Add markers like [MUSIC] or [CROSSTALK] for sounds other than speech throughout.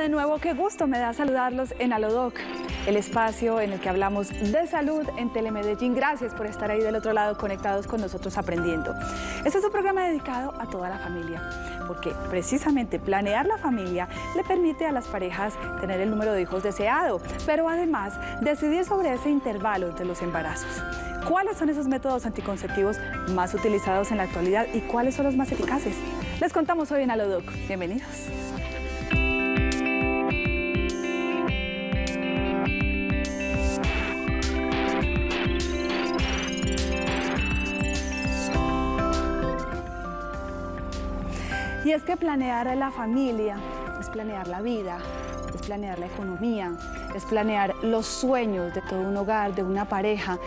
de nuevo, qué gusto me da saludarlos en Alodoc, el espacio en el que hablamos de salud en Telemedellín. Gracias por estar ahí del otro lado conectados con nosotros aprendiendo. Este es un programa dedicado a toda la familia, porque precisamente planear la familia le permite a las parejas tener el número de hijos deseado, pero además decidir sobre ese intervalo entre los embarazos. ¿Cuáles son esos métodos anticonceptivos más utilizados en la actualidad y cuáles son los más eficaces? Les contamos hoy en Alodoc. Bienvenidos. Y es que planear la familia es planear la vida, es planear la economía, es planear los sueños de todo un hogar, de una pareja.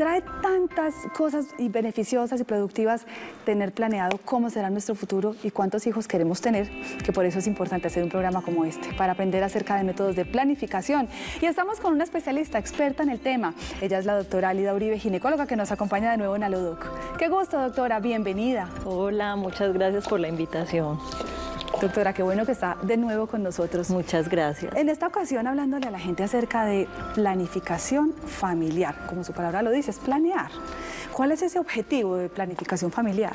Trae tantas cosas y beneficiosas y productivas tener planeado cómo será nuestro futuro y cuántos hijos queremos tener, que por eso es importante hacer un programa como este, para aprender acerca de métodos de planificación. Y estamos con una especialista experta en el tema. Ella es la doctora Alida Uribe, ginecóloga, que nos acompaña de nuevo en Alodoc. Qué gusto, doctora, bienvenida. Hola, muchas gracias por la invitación. Doctora, qué bueno que está de nuevo con nosotros. Muchas gracias. En esta ocasión hablándole a la gente acerca de planificación familiar, como su palabra lo dice, es planear. ¿Cuál es ese objetivo de planificación familiar?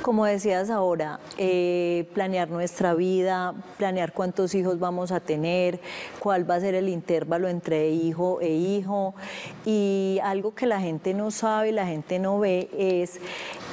Como decías ahora, eh, planear nuestra vida, planear cuántos hijos vamos a tener, cuál va a ser el intervalo entre hijo e hijo. Y algo que la gente no sabe, la gente no ve, es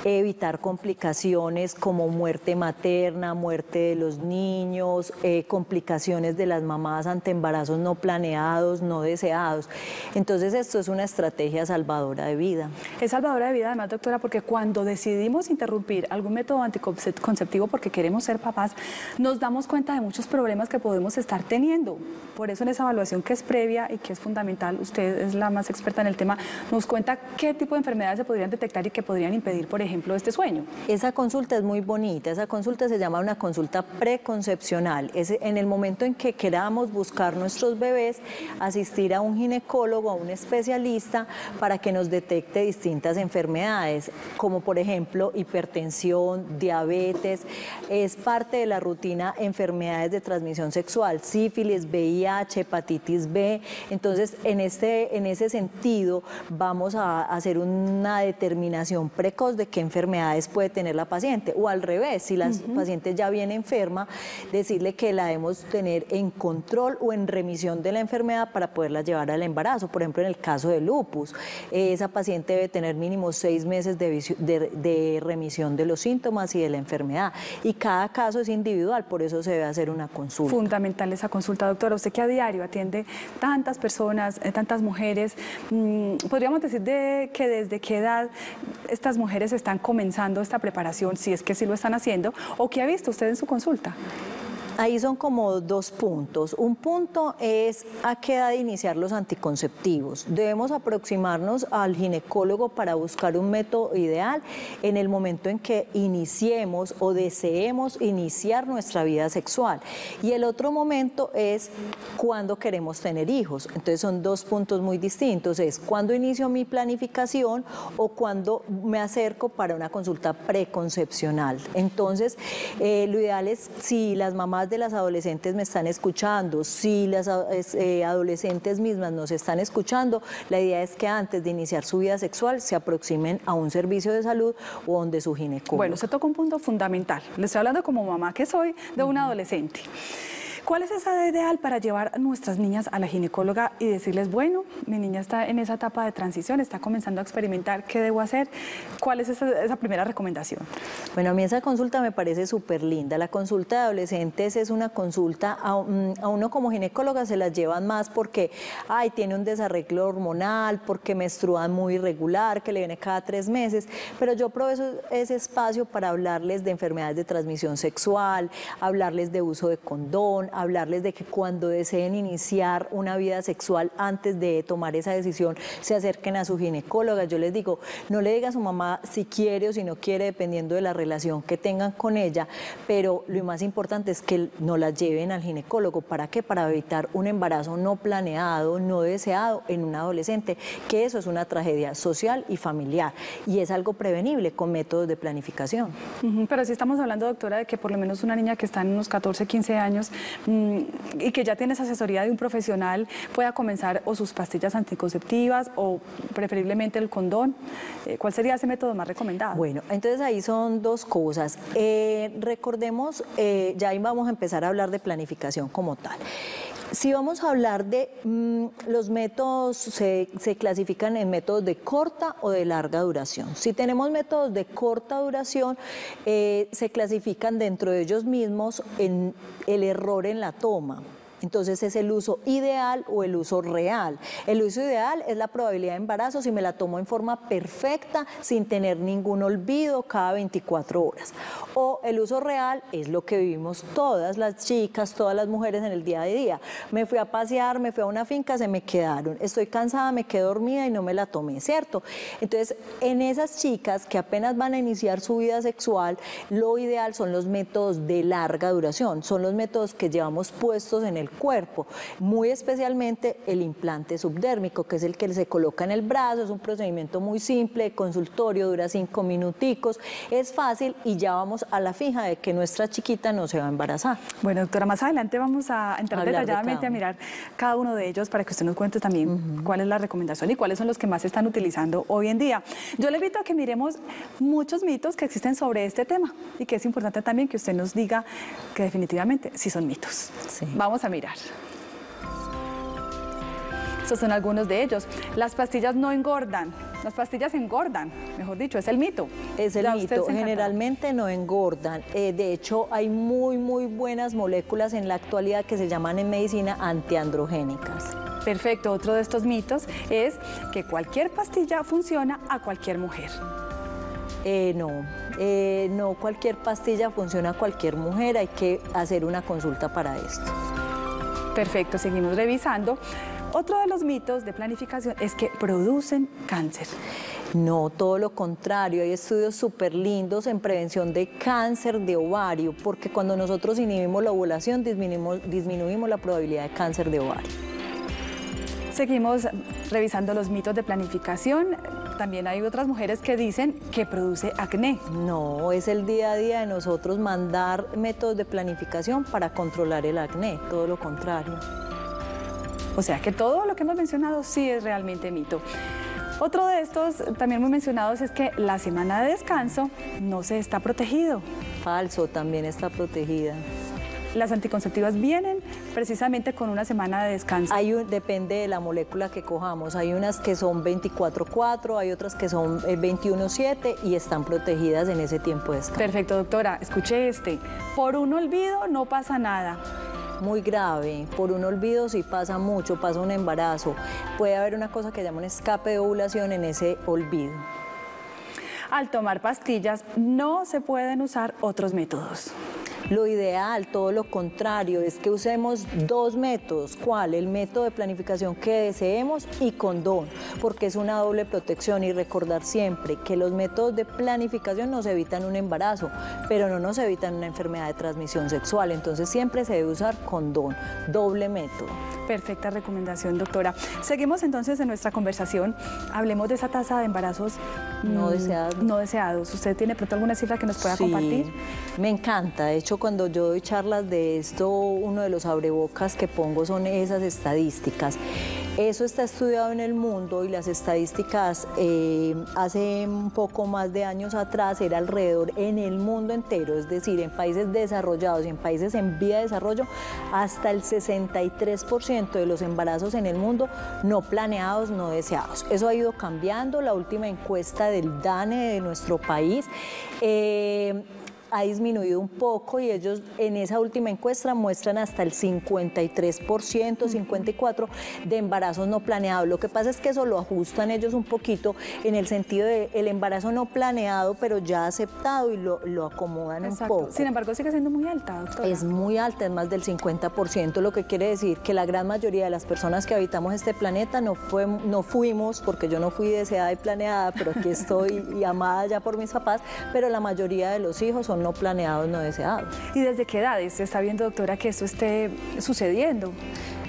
evitar complicaciones como muerte materna, muerte de los niños, eh, complicaciones de las mamás ante embarazos no planeados, no deseados. Entonces esto es una estrategia salvadora de vida. Es salvadora de vida además, doctora, porque cuando decidimos interrumpir algún método anticonceptivo porque queremos ser papás, nos damos cuenta de muchos problemas que podemos estar teniendo. Por eso en esa evaluación que es previa y que es fundamental, usted es la más experta en el tema, nos cuenta qué tipo de enfermedades se podrían detectar y que podrían impedir, por ejemplo, ejemplo, este sueño. Esa consulta es muy bonita, esa consulta se llama una consulta preconcepcional. Es en el momento en que queramos buscar nuestros bebés, asistir a un ginecólogo, a un especialista, para que nos detecte distintas enfermedades, como por ejemplo hipertensión, diabetes, es parte de la rutina enfermedades de transmisión sexual, sífilis, VIH, hepatitis B. Entonces, en, este, en ese sentido, vamos a hacer una determinación precoz de qué enfermedades puede tener la paciente. O al revés, si la paciente ya viene enferma, decirle que la debemos tener en control o en remisión de la enfermedad para poderla llevar al embarazo. Por ejemplo, en el caso de lupus, esa paciente debe tener mínimo seis meses de, remisión de los síntomas y de la enfermedad. Y cada caso es individual, por eso se debe hacer una consulta. Fundamental esa consulta, doctora. Usted que a diario atiende tantas personas, eh, tantas mujeres, mm, podríamos decir de que desde qué edad estas mujeres están están comenzando esta preparación, si es que sí lo están haciendo, o qué ha visto usted en su consulta? Ahí son como dos puntos. Un punto es a qué edad iniciar los anticonceptivos. Debemos aproximarnos al ginecólogo para buscar un método ideal en el momento en que iniciemos o deseemos iniciar nuestra vida sexual. Y el otro momento es cuando queremos tener hijos. Entonces son dos puntos muy distintos. Es cuando inicio mi planificación o cuando me acerco para una consulta preconcepcional. Entonces, eh, lo ideal es si las mamás de las adolescentes me están escuchando, si las eh, adolescentes mismas nos están escuchando, la idea es que antes de iniciar su vida sexual se aproximen a un servicio de salud o donde su ginecólogo. Bueno, se toca un punto fundamental. Le estoy hablando como mamá que soy de una adolescente. ¿Cuál es esa ideal para llevar a nuestras niñas a la ginecóloga y decirles, bueno, mi niña está en esa etapa de transición, está comenzando a experimentar, ¿qué debo hacer? ¿Cuál es esa, primera recomendación? Bueno, a mí esa consulta me parece súper linda. La consulta de adolescentes es una consulta, a, uno como ginecóloga se las llevan más porque, ay, tiene un desarreglo hormonal, porque menstruan muy irregular, que le viene cada tres meses, pero yo aprovecho ese espacio para hablarles de enfermedades de transmisión sexual, hablarles de uso de condón, hablarles de que cuando deseen iniciar una vida sexual antes de tomar esa decisión, se acerquen a su ginecóloga. Yo les digo, no le diga a su mamá si quiere o si no quiere, dependiendo de la relación que tengan con ella, pero lo más importante es que no la lleven al ginecólogo. ¿Para qué? Para evitar un embarazo no planeado, no deseado en un adolescente, que eso es una tragedia social y familiar y es algo prevenible con métodos de planificación. pero si estamos hablando, doctora, de que por lo menos una niña que está en unos 14, 15 años y que ya tienes asesoría de un profesional, pueda comenzar o sus pastillas anticonceptivas o preferiblemente el condón? Eh, ¿Cuál sería ese método más recomendado? Bueno, entonces ahí son dos cosas. Eh, recordemos, eh, ya ahí vamos a empezar a hablar de planificación como tal. Si vamos a hablar de mm, los métodos, se, clasifican en métodos de corta o de larga duración. Si tenemos métodos de corta duración, eh, se clasifican dentro de ellos mismos en el error en la toma. Entonces es el uso ideal o el uso real. El uso ideal es la probabilidad de embarazo si me la tomo en forma perfecta, sin tener ningún olvido cada 24 horas. O el uso real es lo que vivimos todas las chicas, todas las mujeres en el día de día. Me fui a pasear, me fui a una finca, se me quedaron. Estoy cansada, me quedé dormida y no me la tomé, ¿cierto? Entonces, en esas chicas que apenas van a iniciar su vida sexual, lo ideal son los métodos de larga duración, son los métodos que llevamos puestos en el cuerpo, muy especialmente el implante subdérmico, que es el que se coloca en el brazo, es un procedimiento muy simple, consultorio, dura cinco minuticos, es fácil y ya vamos a la fija de que nuestra chiquita no se va a embarazar. Bueno, doctora, más adelante vamos a entrar detalladamente a mirar cada uno de ellos para que usted nos cuente también cuál es la recomendación y cuáles son los que más se están utilizando hoy en día. Yo le invito a que miremos muchos mitos que existen sobre este tema y que es importante también que usted nos diga que definitivamente sí son mitos. Vamos a mirar mirar. Estos son algunos de ellos. Las pastillas no engordan. Las pastillas engordan, mejor dicho, es el mito. Es el mito, generalmente no engordan. Eh, de hecho, hay muy, muy buenas moléculas en la actualidad que se llaman en medicina antiandrogénicas. Perfecto, otro de estos mitos es que cualquier pastilla funciona a cualquier mujer. Eh, no, eh, no cualquier pastilla funciona a cualquier mujer, hay que hacer una consulta para esto. Perfecto, seguimos revisando. Otro de los mitos de planificación es que producen cáncer. No, todo lo contrario, hay estudios súper lindos en prevención de cáncer de ovario, porque cuando nosotros inhibimos la ovulación disminuimos, disminuimos la probabilidad de cáncer de ovario. Seguimos revisando los mitos de planificación. También hay otras mujeres que dicen que produce acné. No, es el día a día de nosotros mandar métodos de planificación para controlar el acné, todo lo contrario. O sea que todo lo que hemos mencionado sí es realmente mito. Otro de estos también muy mencionados es que la semana de descanso no se está protegido. Falso, también está protegida las anticonceptivas vienen precisamente con una semana de descanso. Hay depende de la molécula que cojamos. Hay unas que son 24-4, hay otras que son 21-7 eh, y están protegidas en ese tiempo de descanso. Perfecto, doctora. Escuche este. Por un olvido no pasa nada muy grave. Por un olvido si pasa mucho, pasa un embarazo. Puede haber una cosa que llama un escape de ovulación en ese olvido. Al tomar pastillas no se pueden usar otros métodos. Lo ideal, todo lo contrario, es que usemos dos métodos. ¿Cuál? El método de planificación que deseemos y condón, porque es una doble protección y recordar siempre que los métodos de planificación nos evitan un embarazo, pero no nos evitan una enfermedad de transmisión sexual. Entonces siempre se debe usar condón, doble método. Perfecta recomendación, doctora. Seguimos entonces en nuestra conversación. Hablemos de esa tasa de embarazos no mm, deseados. No deseados. ¿Usted tiene pronto alguna cifra que nos pueda compartir? Me encanta. De hecho, cuando yo doy charlas de esto, uno de los abrebocas que pongo son esas estadísticas. Eso está estudiado en el mundo y las estadísticas eh, hace un poco más de años atrás era alrededor en el mundo entero, es decir, en países desarrollados y en países en vía de desarrollo, hasta el 63% de los embarazos en el mundo no planeados, no deseados. Eso ha ido cambiando, la última encuesta del DANE de nuestro país. Eh, ha disminuido un poco y ellos en esa última encuesta muestran hasta el 53%, 54% de embarazos no planeados. Lo que pasa es que eso lo ajustan ellos un poquito en el sentido de el embarazo no planeado, pero ya aceptado y lo, lo acomodan un poco. Sin embargo, sigue siendo muy alta, doctora. Es muy alta, es más del 50%, lo que quiere decir que la gran mayoría de las personas que habitamos este planeta no, fue, no fuimos, porque yo no fui deseada y planeada, pero aquí estoy y amada ya por mis papás, pero la mayoría de los hijos son no planeados, no deseados. ¿Y desde qué edades se está viendo, doctora, que esto esté sucediendo?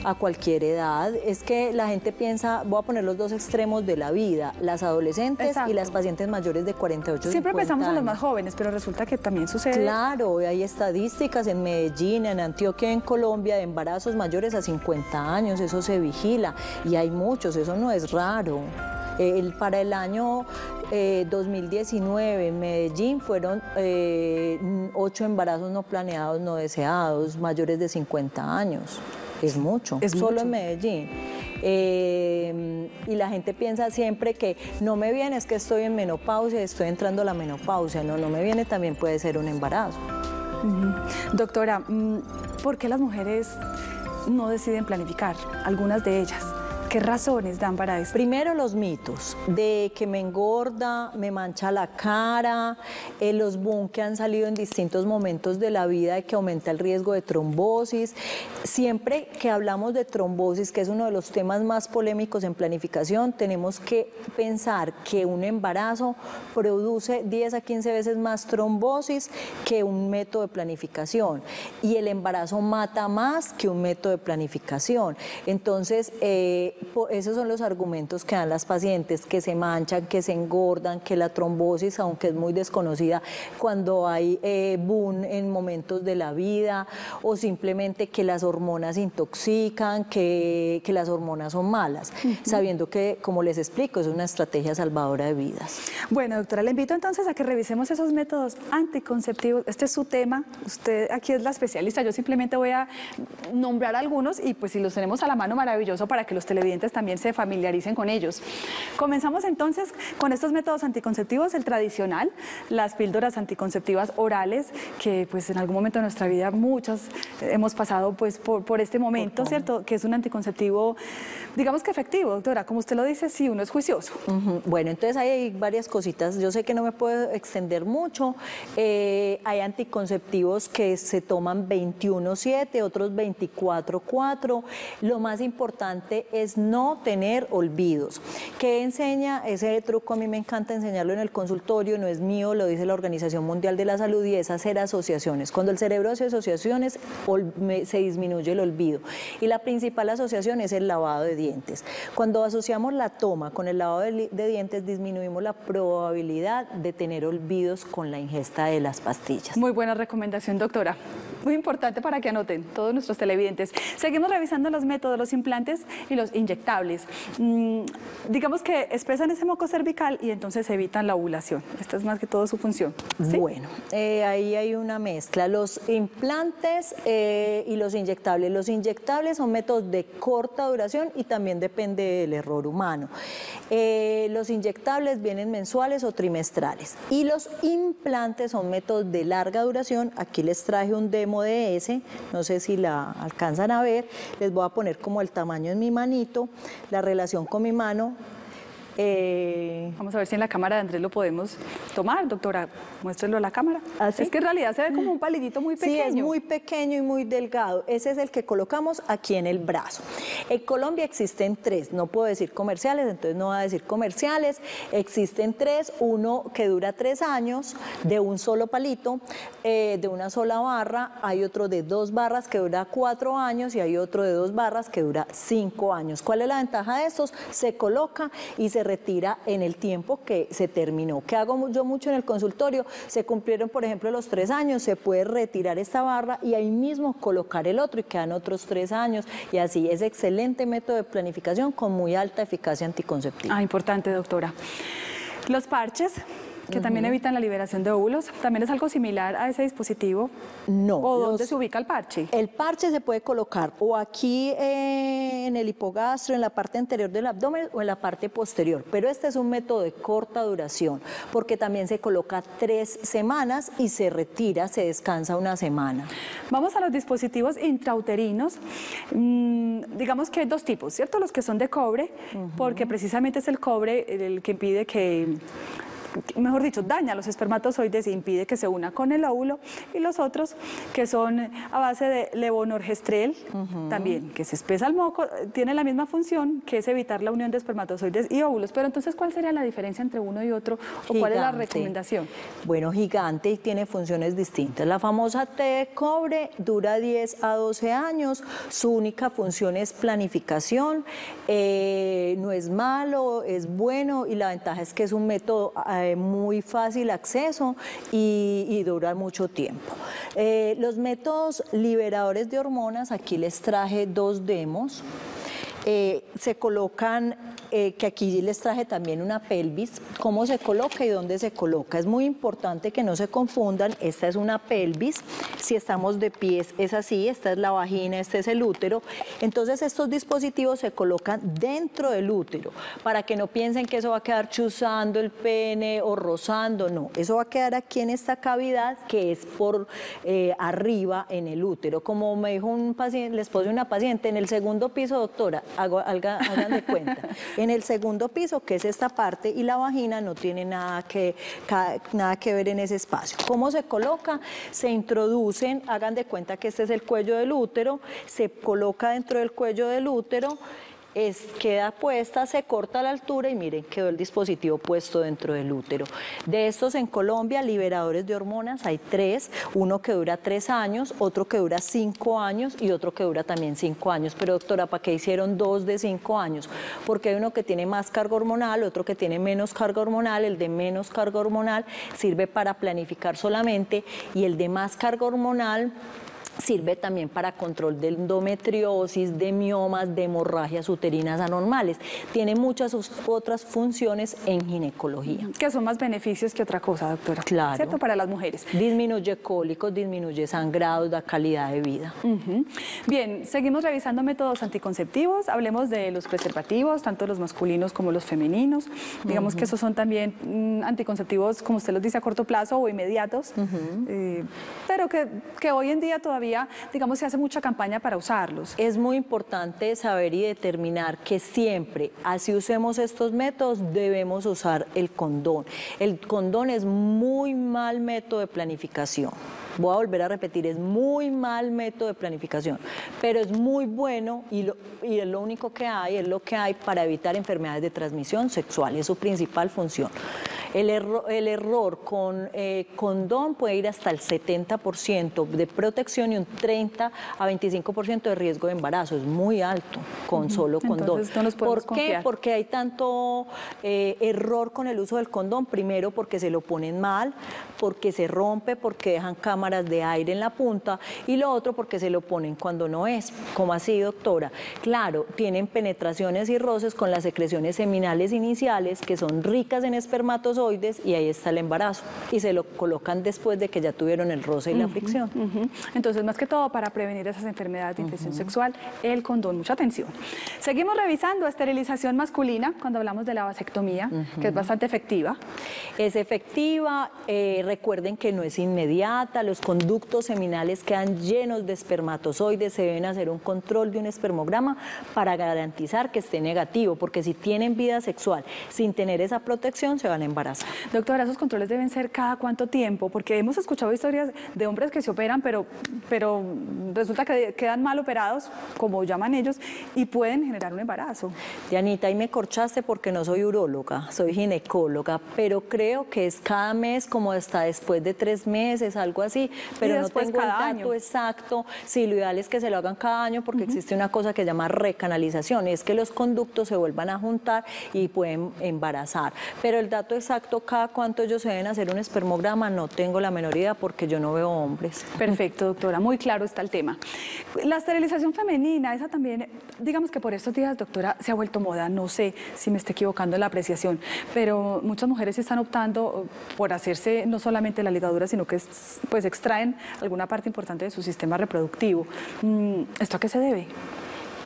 a cualquier edad. Es que la gente piensa, voy a poner los dos extremos de la vida, las adolescentes y las pacientes mayores de 48 Siempre pensamos en los más jóvenes, pero resulta que también sucede. Claro, hay estadísticas en Medellín, en Antioquia, en Colombia, de embarazos mayores a 50 años, eso se vigila y hay muchos, eso no es raro. El, para el año 2019 eh, en Medellín fueron eh, ocho embarazos no planeados, no deseados, mayores de 50 años. Es mucho, es solo en Medellín. Eh, y la gente piensa siempre que no me viene, es que estoy en menopausia, estoy entrando a la menopausia. No, no me viene, también puede ser un embarazo. Doctora, mm, ¿por qué las mujeres no deciden planificar? Algunas de ellas. ¿Qué razones dan para eso? Primero los mitos de que me engorda, me mancha la cara, eh, los boom que han salido en distintos momentos de la vida de que aumenta el riesgo de trombosis. Siempre que hablamos de trombosis, que es uno de los temas más polémicos en planificación, tenemos que pensar que un embarazo produce 10 a 15 veces más trombosis que un método de planificación y el embarazo mata más que un método de planificación. Entonces, eh, esos son los argumentos que dan las pacientes, que se manchan, que se engordan, que la trombosis, aunque es muy desconocida, cuando hay eh, boom en momentos de la vida, o simplemente que las hormonas intoxican, que, que las hormonas son malas, sabiendo que, como les explico, es una estrategia salvadora de vidas. Bueno, doctora, le invito entonces a que revisemos esos métodos anticonceptivos. Este es su tema, usted aquí es la especialista, yo simplemente voy a nombrar algunos y pues si los tenemos a la mano, maravilloso para que los televidentes también se familiaricen con ellos. Comenzamos entonces con estos métodos anticonceptivos, el tradicional, las píldoras anticonceptivas orales, que pues en algún momento de nuestra vida muchas hemos pasado pues por, este momento, ¿cierto? Que es un anticonceptivo, digamos que efectivo, doctora, como usted lo dice, sí, uno es juicioso. Bueno, entonces hay varias cositas, yo sé que no me puedo extender mucho, eh, hay anticonceptivos que se toman 21-7, otros 24-4, lo más importante es no tener olvidos. ¿Qué enseña ese truco? A mí me encanta enseñarlo en el consultorio, no es mío, lo dice la Organización Mundial de la Salud y es hacer asociaciones. Cuando el cerebro hace asociaciones, se disminuye el olvido. Y la principal asociación es el lavado de dientes. Cuando asociamos la toma con el lavado de, dientes, disminuimos la probabilidad de tener olvidos con la ingesta de las pastillas. Muy buena recomendación, doctora. Muy importante para que anoten todos nuestros televidentes. Seguimos revisando los métodos, los implantes y los inyectables. Mm, digamos que expresan ese moco cervical y entonces evitan la ovulación. Esta es más que todo su función. Bueno, eh, ahí hay una mezcla. Los implantes eh, y los inyectables. Los inyectables son métodos de corta duración y también depende del error humano. Eh, los inyectables vienen mensuales o trimestrales y los implantes son métodos de larga duración. Aquí les traje un demo ese, no sé si la alcanzan a ver. Les voy a poner como el tamaño en mi manito la relación con mi mano eh, Vamos a ver si en la cámara de Andrés lo podemos tomar, doctora. Muéstrenlo a la cámara. ¿Ah, es que en realidad se ve como un palillito muy pequeño. Sí, es muy pequeño y muy delgado. Ese es el que colocamos aquí en el brazo. En Colombia existen tres, no puedo decir comerciales, entonces no voy a decir comerciales. Existen tres, uno que dura tres años, de un solo palito, eh, de una sola barra. Hay otro de dos barras que dura cuatro años y hay otro de dos barras que dura cinco años. ¿Cuál es la ventaja de estos? Se coloca y se retira en el tiempo que se terminó. ¿Qué hago yo mucho en el consultorio? Se cumplieron, por ejemplo, los tres años, se puede retirar esta barra y ahí mismo colocar el otro y quedan otros tres años y así. Es excelente método de planificación con muy alta eficacia anticonceptiva. Ah, importante, doctora. Los parches, que también evitan la liberación de óvulos. ¿También es algo similar a ese dispositivo? No. ¿O dónde se ubica el parche? El parche se puede colocar o aquí eh, en el hipogastro, en la parte anterior del abdomen o en la parte posterior. Pero este es un método de corta duración porque también se coloca tres semanas y se retira, se descansa una semana. Vamos a los dispositivos intrauterinos. Mm, digamos que hay dos tipos, ¿cierto? Los que son de cobre, porque precisamente es el cobre el que impide que mejor dicho, daña los espermatozoides e impide que se una con el óvulo, y los otros que son a base de levonorgestrel, también, que se espesa el moco, tiene la misma función que es evitar la unión de espermatozoides y óvulos. Pero entonces, ¿cuál sería la diferencia entre uno y otro o cuál es la recomendación? Bueno, gigante y tiene funciones distintas. La famosa T de cobre dura 10 a 12 años, su única función es planificación, eh, no es malo, es bueno y la ventaja es que es un método eh, muy fácil acceso y, dura mucho tiempo. Eh, los métodos liberadores de hormonas, aquí les traje dos demos. Se colocan eh, que aquí les traje también una pelvis, cómo se coloca y dónde se coloca. Es muy importante que no se confundan, esta es una pelvis, si estamos de pies es así, esta es la vagina, este es el útero. Entonces estos dispositivos se colocan dentro del útero, para que no piensen que eso va a quedar chuzando el pene o rozando, no, eso va a quedar aquí en esta cavidad que es por eh, arriba en el útero. Como me dijo un paciente, les puse una paciente, en el segundo piso, doctora, hagan de [LAUGHS] cuenta. En el segundo piso, que es esta parte, y la vagina no tiene nada que, nada que ver en ese espacio. ¿Cómo se coloca? Se introducen, hagan de cuenta que este es el cuello del útero, se coloca dentro del cuello del útero es, queda puesta, se corta la altura y miren, quedó el dispositivo puesto dentro del útero. De estos en Colombia, liberadores de hormonas, hay tres, uno que dura tres años, otro que dura cinco años y otro que dura también cinco años. Pero doctora, ¿para qué hicieron dos de cinco años? Porque hay uno que tiene más carga hormonal, otro que tiene menos carga hormonal, el de menos carga hormonal sirve para planificar solamente y el de más carga hormonal Sirve también para control de endometriosis, de miomas, de hemorragias uterinas anormales. Tiene muchas otras funciones en ginecología. Que son más beneficios que otra cosa, doctora. Claro. ¿Cierto? Para las mujeres. Disminuye cólicos, disminuye sangrados, da calidad de vida. Bien, seguimos revisando métodos anticonceptivos. Hablemos de los preservativos, tanto los masculinos como los femeninos. Digamos que esos son también mm, anticonceptivos, como usted los dice, a corto plazo o inmediatos, eh, pero que, que hoy en día todavía digamos, se hace mucha campaña para usarlos. Es muy importante saber y determinar que siempre, así usemos estos métodos, debemos usar el condón. El condón es muy mal método de planificación. Voy a volver a repetir, es muy mal método de planificación, pero es muy bueno y, y es lo único que hay, es lo que hay para evitar enfermedades de transmisión sexual, es su principal función. El, el error con eh, condón puede ir hasta el 70% de protección y un 30 a 25% de riesgo de embarazo. Es muy alto con solo condón. ¿Por qué? Porque hay tanto eh, error con el uso del condón. Primero, porque se lo ponen mal, porque se rompe, porque dejan cámaras de aire en la punta. Y lo otro, porque se lo ponen cuando no es. ¿Cómo así, doctora? Claro, tienen penetraciones y roces con las secreciones seminales iniciales que son ricas en espermatozoides y ahí está el embarazo. Y se lo colocan después de que ya tuvieron el roce y la fricción. Entonces, más que todo, para prevenir esas enfermedades de infección sexual, el condón, mucha atención. Seguimos revisando esterilización masculina cuando hablamos de la vasectomía, que es bastante efectiva. Es efectiva, eh, recuerden que no es inmediata, los conductos seminales quedan llenos de espermatozoides, se deben hacer un control de un espermograma para garantizar que esté negativo, porque si tienen vida sexual sin tener esa protección, se van a embarazar. Doctora, esos controles deben ser cada cuánto tiempo, porque hemos escuchado historias de hombres que se operan, pero, pero resulta que quedan mal operados, como llaman ellos, y pueden generar un embarazo. Dianita, ahí me corchaste porque no soy uróloga, soy ginecóloga, pero creo que es cada mes, como hasta después de tres meses, algo así, pero no tengo cada el dato exacto. Sí, lo ideal es que se lo hagan cada año porque existe una cosa que se llama recanalización, y es que los conductos se vuelvan a juntar y pueden embarazar. Pero el dato exacto cada cuánto ellos se deben hacer un espermograma, no tengo la menor idea porque yo no veo hombres. Perfecto, doctora, muy claro está el tema. La esterilización femenina, esa también, digamos que por estos días, doctora, se ha vuelto moda, no sé si me estoy equivocando en la apreciación, pero muchas mujeres están optando por hacerse no solamente la ligadura, sino que pues extraen alguna parte importante de su sistema reproductivo. Mm, ¿Esto a qué se debe?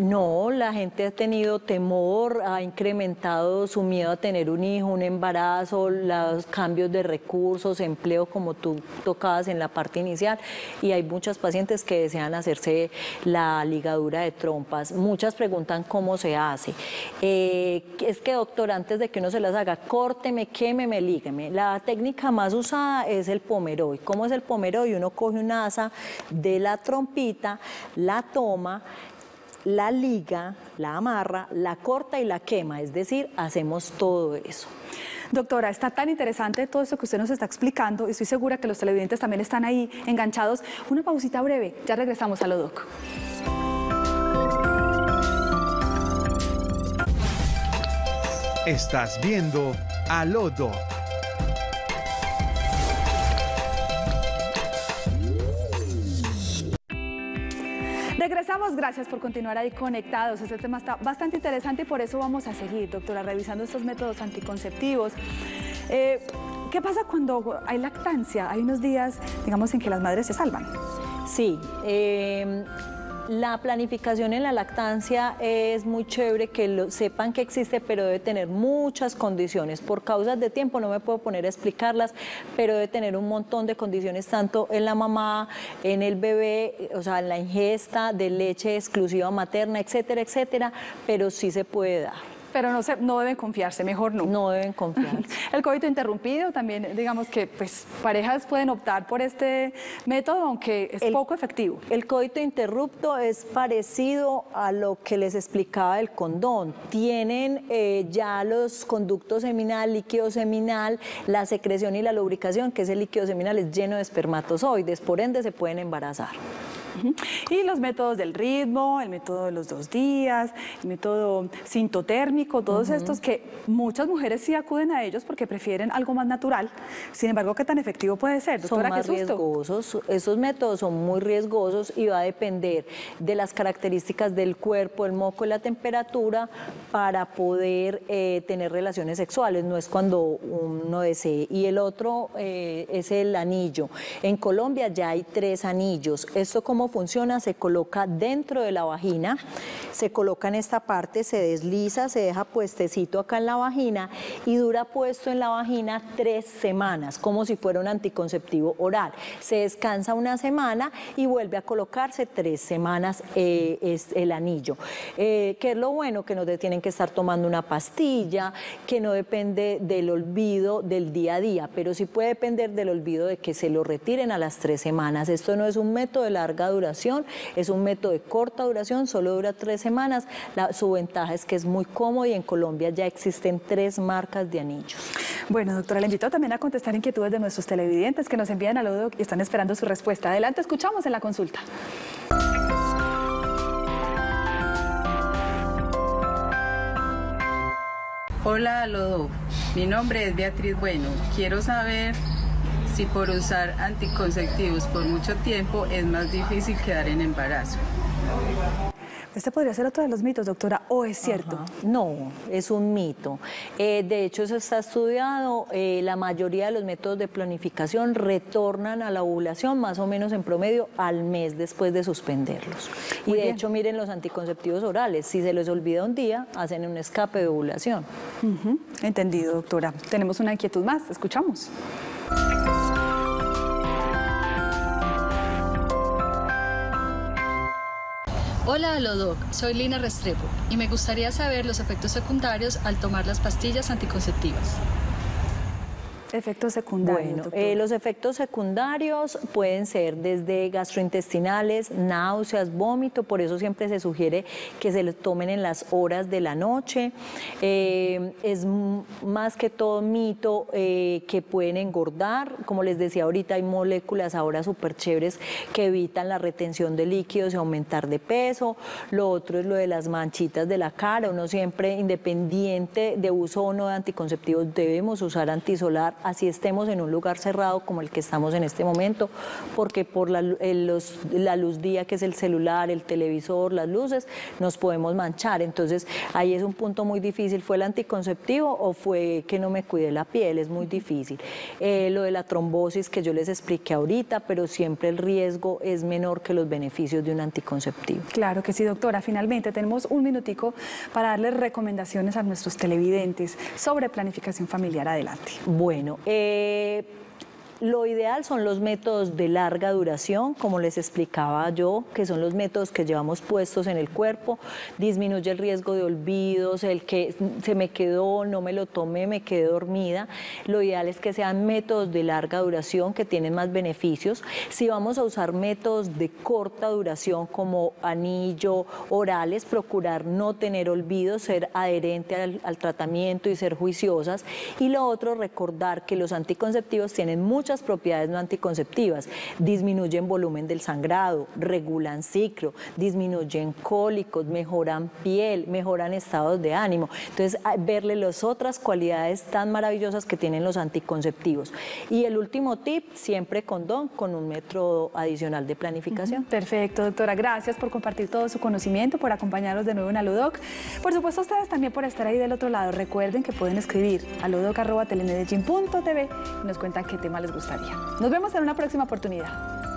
No, la gente ha tenido temor, ha incrementado su miedo a tener un hijo, un embarazo, los cambios de recursos, empleo, como tú tocabas en la parte inicial, y hay muchas pacientes que desean hacerse la ligadura de trompas. Muchas preguntan cómo se hace. Eh, es que, doctor, antes de que uno se las haga, córteme, quémeme, lígueme. La técnica más usada es el pomeroy. ¿Cómo es el pomeroy? Uno coge una asa de la trompita, la toma, la liga, la amarra, la corta y la quema, es decir, hacemos todo eso. Doctora, está tan interesante todo eso que usted nos está explicando y estoy segura que los televidentes también están ahí enganchados. Una pausita breve, ya regresamos a lo doc. Estás viendo a Lodo. Regresamos, gracias por continuar ahí conectados. Este tema está bastante interesante y por eso vamos a seguir, doctora, revisando estos métodos anticonceptivos. Eh, ¿Qué pasa cuando hay lactancia? Hay unos días, digamos, en que las madres se salvan. Sí, eh, la planificación en la lactancia es muy chévere que lo, sepan que existe, pero debe tener muchas condiciones. Por causas de tiempo no me puedo poner a explicarlas, pero debe tener un montón de condiciones tanto en la mamá, en el bebé, o sea, en la ingesta de leche exclusiva materna, etcétera, etcétera, pero sí se puede dar pero no, se, no deben confiarse, mejor no. No deben confiarse. [LAUGHS] el coito interrumpido también, digamos que pues parejas pueden optar por este método, aunque es poco efectivo. El coito interrupto es parecido a lo que les explicaba el condón. Tienen eh, ya los conductos seminal, líquido seminal, la secreción y la lubricación, que es el líquido seminal, es lleno de espermatozoides, por ende se pueden embarazar. Y los métodos del ritmo, el método de los dos días, el método sintotérmico, todos estos que muchas mujeres sí acuden a ellos porque prefieren algo más natural. Sin embargo, ¿qué tan efectivo puede ser? Doctora, son más riesgosos. Esos métodos son muy riesgosos y va a depender de las características del cuerpo, el moco y la temperatura para poder eh, tener relaciones sexuales. No es cuando uno desee. Y el otro eh, es el anillo. En Colombia ya hay tres anillos. Esto como funciona, se coloca dentro de la vagina, se coloca en esta parte, se desliza, se deja puestecito acá en la vagina y dura puesto en la vagina tres semanas, como si fuera un anticonceptivo oral. Se descansa una semana y vuelve a colocarse tres semanas eh, es el anillo. Eh, que es lo bueno? Que no te tienen que estar tomando una pastilla, que no depende del olvido del día a día, pero sí puede depender del olvido de que se lo retiren a las tres semanas. Esto no es un método de larga duración, es un método de corta duración, solo dura tres semanas. su ventaja es que es muy cómodo y en Colombia ya existen tres marcas de anillos. Bueno, doctora, le invito también a contestar inquietudes de nuestros televidentes que nos envían a lo y están esperando su respuesta. Adelante, escuchamos en la consulta. Hola, Lodo. Mi nombre es Beatriz Bueno. Quiero saber si por usar anticonceptivos por mucho tiempo es más difícil quedar en embarazo. Este podría ser otro de los mitos, doctora, ¿o es cierto? No, es un mito. Eh, de hecho, eso está estudiado. Eh, la mayoría de los métodos de planificación retornan a la ovulación más o menos en promedio al mes después de suspenderlos. y de hecho, miren los anticonceptivos orales. Si se les olvida un día, hacen un escape de ovulación. Entendido, doctora. Tenemos una inquietud más. Escuchamos. Hola Alodoc, soy Lina Restrepo y me gustaría saber los efectos secundarios al tomar las pastillas anticonceptivas. Efectos secundarios. Bueno, eh, los efectos secundarios pueden ser desde gastrointestinales, náuseas, vómito, por eso siempre se sugiere que se les tomen en las horas de la noche. Eh, es más que todo mito eh, que pueden engordar. Como les decía ahorita, hay moléculas ahora súper chéveres que evitan la retención de líquidos y aumentar de peso. Lo otro es lo de las manchitas de la cara. Uno siempre, independiente de uso o no de anticonceptivos, debemos usar antisolar así estemos en un lugar cerrado como el que estamos en este momento, porque por la, la luz día que es el celular, el televisor, las luces, nos podemos manchar. Entonces ahí es un punto muy difícil. ¿Fue el anticonceptivo o fue que no me cuidé la piel? Es muy difícil. Eh, lo de la trombosis que yo les expliqué ahorita, pero siempre el riesgo es menor que los beneficios de un anticonceptivo. Claro que sí, doctora. Finalmente tenemos un minutico para darles recomendaciones a nuestros televidentes sobre planificación familiar. Adelante. Bueno, eh, lo ideal son los métodos de larga duración, como les explicaba yo, que son los métodos que llevamos puestos en el cuerpo. Disminuye el riesgo de olvidos, el que se me quedó, no me lo tomé, me quedé dormida. Lo ideal es que sean métodos de larga duración que tienen más beneficios. Si vamos a usar métodos de corta duración como anillo, orales, procurar no tener olvidos, ser adherente al, tratamiento y ser juiciosas. Y lo otro, recordar que los anticonceptivos tienen muchas propiedades no anticonceptivas. Disminuyen volumen del sangrado, regulan ciclo, disminuyen cólicos, mejoran piel, mejoran estados de ánimo. Entonces, verle las otras cualidades tan maravillosas que tienen los anticonceptivos. Y el último tip, siempre condón con un método adicional de planificación. Perfecto, doctora. Gracias por compartir todo su conocimiento, por acompañarnos de nuevo en Aludoc. Por supuesto, ustedes también por estar ahí del otro lado. Recuerden que pueden escribir a y nos cuentan qué tema les Nos vemos en una próxima oportunidad.